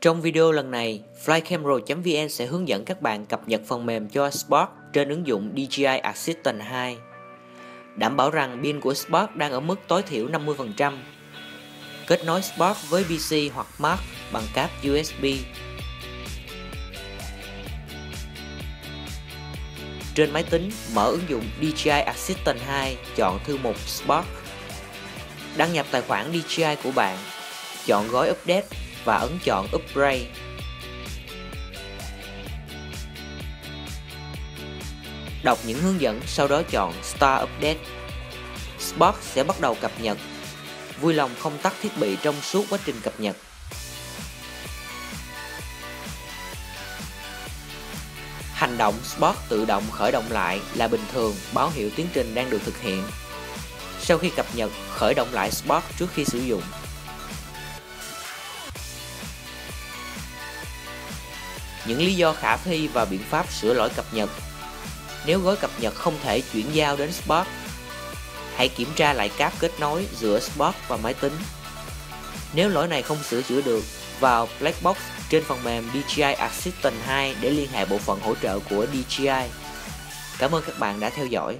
Trong video lần này, flycamera.vn sẽ hướng dẫn các bạn cập nhật phần mềm cho Spot trên ứng dụng DJI Assistant 2. Đảm bảo rằng pin của Spot đang ở mức tối thiểu 50%. Kết nối Spot với PC hoặc Mac bằng cáp USB. Trên máy tính, mở ứng dụng DJI Assistant 2, chọn thư mục Spot, Đăng nhập tài khoản DJI của bạn, chọn gói update và ấn chọn Upgrade. Đọc những hướng dẫn sau đó chọn Start Update. Spot sẽ bắt đầu cập nhật. Vui lòng không tắt thiết bị trong suốt quá trình cập nhật. Hành động Spot tự động khởi động lại là bình thường báo hiệu tiến trình đang được thực hiện. Sau khi cập nhật, khởi động lại Spot trước khi sử dụng. Những lý do khả thi và biện pháp sửa lỗi cập nhật. Nếu gói cập nhật không thể chuyển giao đến Spark, hãy kiểm tra lại cáp kết nối giữa Spark và máy tính. Nếu lỗi này không sửa chữa được, vào Blackbox trên phần mềm DJI Assistant 2 để liên hệ bộ phận hỗ trợ của DJI. Cảm ơn các bạn đã theo dõi.